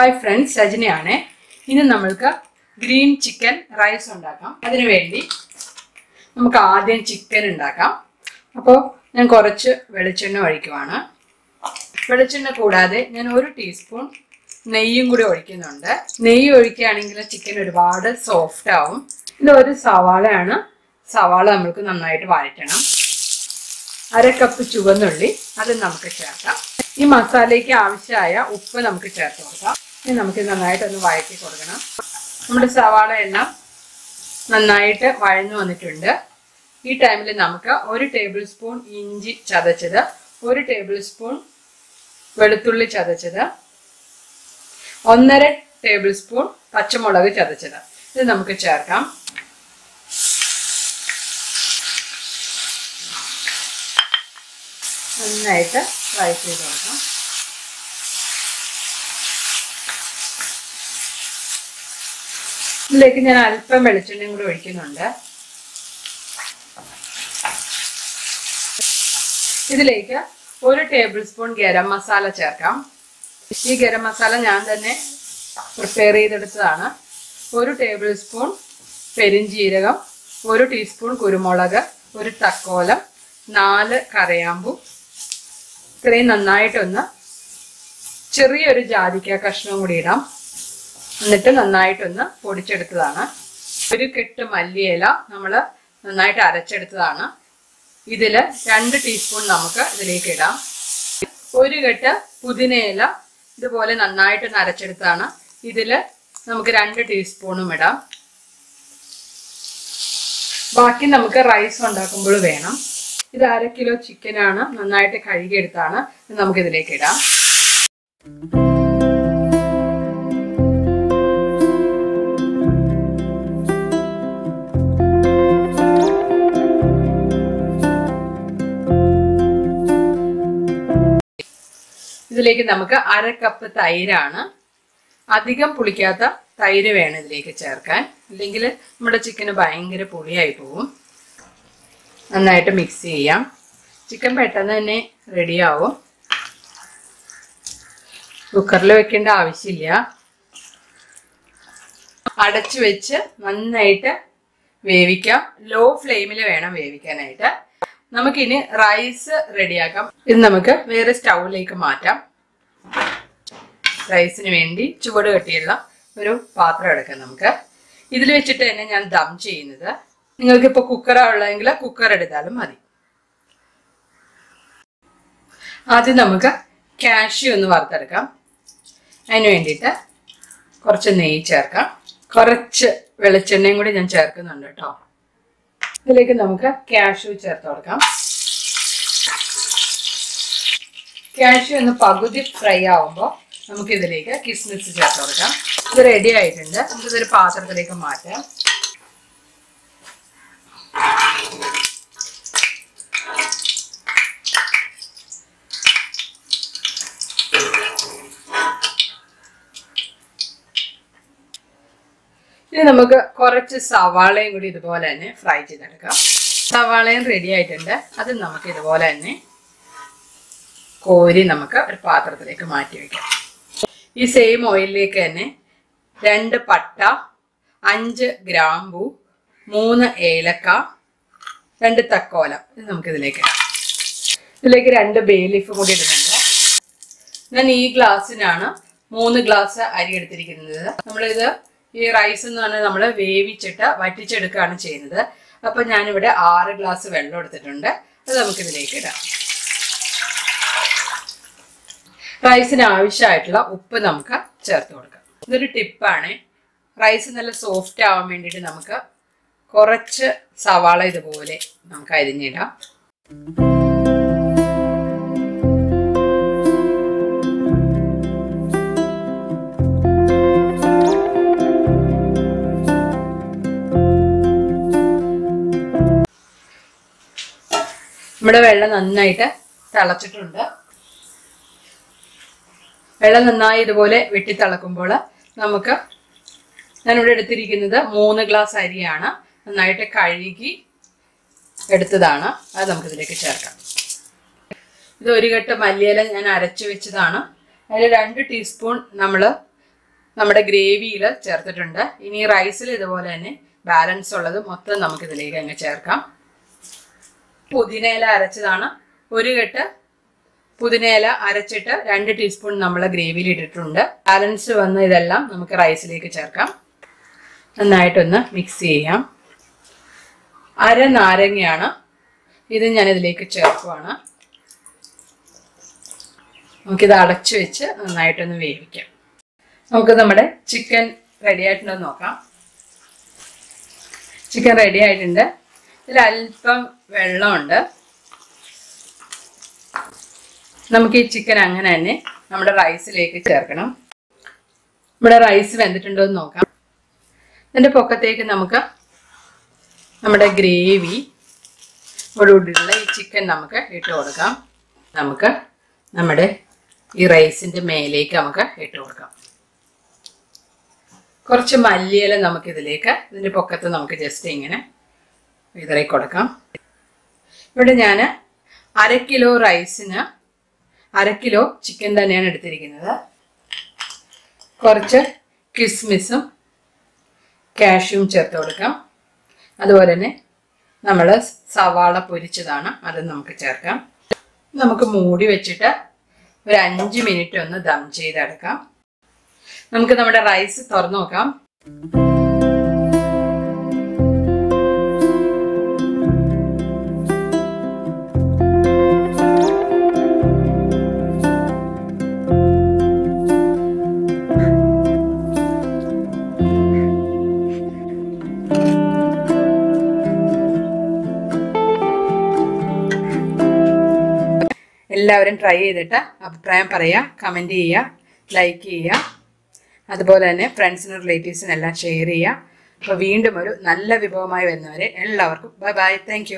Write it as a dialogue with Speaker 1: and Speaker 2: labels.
Speaker 1: Hi friends സജനയാണ് ഇന്ന് നമ്മൾക്ക് green chicken rice ഉണ്ടാക്കാം. അതിനു വേണ്ടി നമുക്ക് ആദ്യം ചിക്കൻ ഉണ്ടാക്കാം. അപ്പോൾ ഞാൻ കുറച്ച് വെളിച്ചെണ്ണ ഒഴിക്കുവാണ്. വെളിച്ചെണ്ണ കൂടാതെ ഞാൻ ഒരു ടീസ്പൂൺ നെയ്യും കൂടി ഒഴിക്കുന്നുണ്ട്. നെയ്യ് ഒഴിക്കുകയാണെങ്കിൽ ചിക്കൻ ഒരുപാട് സോഫ്റ്റ് ആവും. ഇത് ഒരു സവാളയാണ്. സവാള നമ്മൾക്ക് നന്നായിട്ട് വഴറ്റണം. അര കപ്പ് ചുവന്നുള്ളി അത് നമുക്ക് ചേർക്കാം. ഈ മസാലയ്ക്ക് ആവശ്യമായ ഉപ്പ് നമുക്ക് ചേർത്ത് കൊടുക്കാം. ഇനി നമുക്ക് നന്നായിട്ടൊന്ന് വഴറ്റി കൊടുക്കണം. നമ്മുടെ സവാള എണ്ണ നന്നായിട്ട് വഴഞ്ഞു വന്നിട്ടുണ്ട്. ഈ ടൈമിൽ നമുക്ക് ഒരു ടേബിൾ സ്പൂൺ ഇഞ്ചി ചതച്ചത് ഒരു ടേബിൾ സ്പൂൺ വെളുത്തുള്ളി ചതച്ചത് ഒന്നര ടേബിൾ സ്പൂൺ പച്ചമുളക് ചതച്ചത്. ഇത് നമുക്ക് ചേർക്കാം. നന്നായിട്ട് ഫ്രൈ ചെയ്ത് കൊടുക്കാം. ഇതിലേക്ക് ഞാൻ അല്പം വെളിച്ചെണ്ണയും കൂടി ഒഴിക്കുന്നുണ്ട്. ഇതിലേക്ക് ഒരു ടേബിൾ സ്പൂൺ ഗരം മസാല ചേർക്കാം. ഈ ഗരം മസാല ഞാൻ തന്നെ പ്രിപ്പയർ ചെയ്തെടുത്തതാണ്. ഒരു ടേബിൾ സ്പൂൺ പെരിഞ്ജീരകം ഒരു ടീസ്പൂൺ കുരുമുളക് ഒരു തക്കോലം നാല് കറയാമ്പു. ഇത്രയും നന്നായിട്ടൊന്ന് ചെറിയൊരു ജാതിക്ക കഷ്ണവും കൂടി ഇടാം. എന്നിട്ട് നന്നായിട്ടൊന്ന് പൊടിച്ചെടുത്തതാണ്. ഒരു കെട്ട് മല്ലിയില നമ്മൾ നന്നായിട്ട് അരച്ചെടുത്തതാണ്. ഇതിൽ രണ്ട് ടീസ്പൂൺ നമുക്ക് ഇതിലേക്ക് ഇടാം. ഒരു കെട്ട് പുതിനയില ഇതുപോലെ നന്നായിട്ട് അരച്ചെടുത്താണ് ഇതിൽ നമുക്ക് രണ്ട് ടീസ്പൂണും ഇടാം. ബാക്കി നമുക്ക് റൈസ് ഉണ്ടാക്കുമ്പോൾ വേണം. ഇത് അര കിലോ ചിക്കനാണ് നന്നായിട്ട് കഴുകിയെടുത്താണ്. നമുക്കിതിലേക്ക് ഇടാം. ഇതിലേക്ക് നമുക്ക് അര കപ്പ് തൈരാണ്. അധികം പുളിക്കാത്ത തൈര് വേണം ഇതിലേക്ക് ചേർക്കാൻ. അല്ലെങ്കിൽ നമ്മുടെ ചിക്കന് ഭയങ്കര പുളിയായി പോകും നന്നായിട്ട് മിക്സ് ചെയ്യാം. ചിക്കൻ പെട്ടെന്ന് തന്നെ റെഡിയാവും കുക്കറിൽ വെക്കേണ്ട ആവശ്യമില്ല. അടച്ചു വെച്ച് നന്നായിട്ട് വേവിക്കാം. ലോ ഫ്ലെയിമിൽ വേണം വേവിക്കാനായിട്ട്. നമുക്കിനി റൈസ് റെഡിയാക്കാം ഇത് നമുക്ക് വേറെ സ്റ്റൗവിലേക്ക് മാറ്റാം. റൈസിന് വേണ്ടി ചുവട് കെട്ടിയുള്ള ഒരു പാത്രം എടുക്കാം നമുക്ക്. ഇതിൽ വെച്ചിട്ട് തന്നെ ഞാൻ ദം ചെയ്യുന്നത്. നിങ്ങൾക്ക് ഇപ്പൊ കുക്കറാ ഉള്ളതെങ്കിൽ കുക്കർ എടുത്താലും മതി. ആദ്യം നമുക്ക് കാഷ്യൂ ഒന്ന് വറുത്തെടുക്കാം. അതിന് വേണ്ടിയിട്ട് കുറച്ച് നെയ്യ് ചേർക്കാം. കുറച്ച് വെളിച്ചെണ്ണയും കൂടി ഞാൻ ചേർക്കുന്നുണ്ട് കേട്ടോ. ഇതിലേക്ക് നമുക്ക് കാഷ്യൂ ചേർത്ത് കൊടുക്കാം. കാഷ്യൂ ഒന്ന് പകുതി ഫ്രൈ ആവുമ്പോൾ നമുക്ക് ഇതിലേക്ക് കിസ്മിസ് ചേർത്ത് കൊടുക്കാം. ഇത് റെഡി ആയിട്ടുണ്ട്. നമുക്കിതൊരു പാത്രത്തിലേക്ക് മാറ്റാം. ഇനി നമുക്ക് കുറച്ച് സവാളയും കൂടി ഇതുപോലെ തന്നെ ഫ്രൈ ചെയ്തെടുക്കാം. സവാളയും റെഡി ആയിട്ടുണ്ട്. അത് നമുക്ക് ഇതുപോലെ തന്നെ കോരി നമുക്ക് ഒരു പാത്രത്തിലേക്ക് മാറ്റി വയ്ക്കാം ഈ സെയിം ഓയിലിലേക്ക് തന്നെ രണ്ട് പട്ട അഞ്ച് ഗ്രാമ്പു മൂന്ന് ഏലക്ക രണ്ട് തക്കോലം ഇത് നമുക്ക് ഇതിലേക്ക് ഇടാം. ഇതിലേക്ക് രണ്ട് ബേ ലീഫ് കൂടി ഇടുന്നുണ്ട്. ഞാൻ ഈ ഗ്ലാസ്സിനാണ് മൂന്ന് ഗ്ലാസ് അരി എടുത്തിരിക്കുന്നത്. നമ്മളിത് ഈ റൈസ് എന്ന് പറഞ്ഞാൽ നമ്മൾ വേവിച്ചിട്ട് വറ്റിച്ചെടുക്കുകയാണ് ചെയ്യുന്നത്. അപ്പം ഞാനിവിടെ ആറ് ഗ്ലാസ് വെള്ളം എടുത്തിട്ടുണ്ട്. അത് നമുക്കിതിലേക്ക് ഇടാം. റൈസിന് ആവശ്യമായിട്ടുള്ള ഉപ്പ് നമുക്ക് ചേർത്ത് കൊടുക്കാം. ഇതൊരു ടിപ്പാണ് റൈസ് നല്ല സോഫ്റ്റ് ആവാൻ വേണ്ടിയിട്ട് നമുക്ക് കുറച്ച് സവാള ഇതുപോലെ നമുക്ക് അരിഞ്ഞിടാം. നമ്മുടെ വെള്ളം നന്നായിട്ട് തിളച്ചിട്ടുണ്ട്. വെള്ളം നന്നായി ഇതുപോലെ വെട്ടി തിളക്കുമ്പോൾ നമുക്ക് ഞാനിവിടെ എടുത്തിരിക്കുന്നത് മൂന്ന് ഗ്ലാസ് അരിയാണ്. നന്നായിട്ട് കഴുകി എടുത്തതാണ്. അത് നമുക്കിതിലേക്ക് ചേർക്കാം. ഇത് ഒരു കെട്ട് മല്ലിയില ഞാൻ അരച്ചു വെച്ചതാണ്. അതിൽ രണ്ട് ടീസ്പൂൺ നമ്മൾ നമ്മുടെ ഗ്രേവിയിൽ ചേർത്തിട്ടുണ്ട്. ഇനി റൈസിൽ ഇതുപോലെ തന്നെ ബാലൻസ് ഉള്ളത് മൊത്തം നമുക്ക് ഇതിലേക്ക് അങ്ങ് ചേർക്കാം. പുതിനയില അരച്ചതാണ്. ഒരു കെട്ട് പുതിനയില അരച്ചിട്ട് രണ്ട് ടീസ്പൂൺ നമ്മൾ ഗ്രേവിയിൽ ഇട്ടിട്ടുണ്ട്. ബാലൻസ് വന്ന ഇതെല്ലാം നമുക്ക് റൈസിലേക്ക് ചേർക്കാം. നന്നായിട്ടൊന്ന് മിക്സ് ചെയ്യാം. അര നാരങ്ങയാണ്. ഇത് ഞാൻ ഇതിലേക്ക് ചേർക്കുവാണ്. നമുക്കിത് അടച്ചു വെച്ച് നന്നായിട്ടൊന്ന് വേവിക്കാം. നമുക്ക് നമ്മുടെ ചിക്കൻ റെഡി ആയിട്ടുണ്ടോ നോക്കാം. ചിക്കൻ റെഡി ആയിട്ടുണ്ട്. ഇതിൽ അല്പം വെള്ളമുണ്ട്. നമുക്ക് ഈ ചിക്കൻ അങ്ങനെ തന്നെ നമ്മുടെ റൈസിലേക്ക് ചേർക്കണം. നമ്മുടെ റൈസ് വെന്തിട്ടുണ്ടോ എന്ന് നോക്കാം. ഇതിന്റെ പൊക്കത്തേക്ക് നമുക്ക് നമ്മുടെ ഗ്രേവി ഓടുകൂടിയുള്ള ഈ ചിക്കൻ നമുക്ക് ഇട്ട് കൊടുക്കാം. നമുക്ക് നമ്മുടെ ഈ റൈസിന്റെ മേലേക്ക് നമുക്ക് ഇട്ട് കൊടുക്കാം. കുറച്ച് മല്ലിയില നമുക്കിതിലേക്ക് ഇതിന്റെ പൊക്കത്ത് നമുക്ക് ജസ്റ്റ് ഇങ്ങനെ വിതറി കൊടുക്കാം. ഇവിടെ ഞാൻ അര കിലോ റൈസിന് അര കിലോ ചിക്കൻ തന്നെയാണ് എടുത്തിരിക്കുന്നത്. കുറച്ച് കിസ്മിസും കാഷ്യൂം ചേർത്ത് കൊടുക്കാം. അതുപോലെ തന്നെ നമ്മൾ സവാള പൊരിച്ചതാണ് അത് നമുക്ക് ചേർക്കാം. നമുക്ക് മൂടി വെച്ചിട്ട് ഒരു അഞ്ച് മിനിറ്റ് ഒന്ന് ദം ചെയ്തെടുക്കാം. നമുക്ക് നമ്മുടെ റൈസ് തുറന്നു നോക്കാം. എല്ലാവരും ട്രൈ ചെയ്തിട്ട് അഭിപ്രായം പറയുക കമന്റ് ചെയ്യുക ലൈക്ക് ചെയ്യുക അതുപോലെ തന്നെ ഫ്രണ്ട്സിനും റിലേറ്റീവ്സിനും എല്ലാം ഷെയർ ചെയ്യുക അപ്പോൾ വീണ്ടും ഒരു നല്ല വിഭവമായി വരുന്നവരെ എല്ലാവർക്കും ബൈ ബൈ താങ്ക്